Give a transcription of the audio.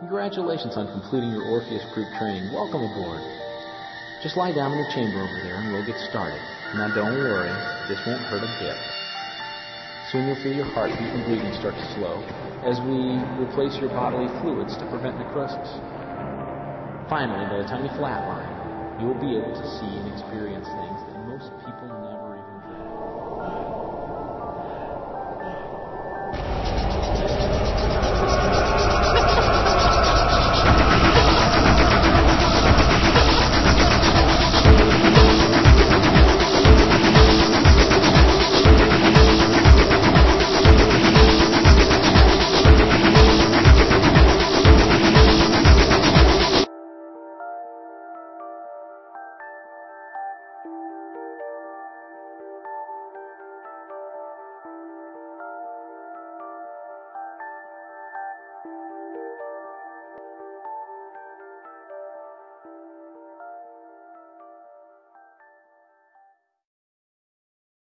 Congratulations on completing your Orpheus group training. Welcome aboard. Just lie down in the chamber over there and we'll get started. Now don't worry, this won't hurt a bit. Soon you'll feel your heartbeat and breathing start to slow as we replace your bodily fluids to prevent necrosis. Finally, by the time you flatline, you will be able to see and experience things that most people.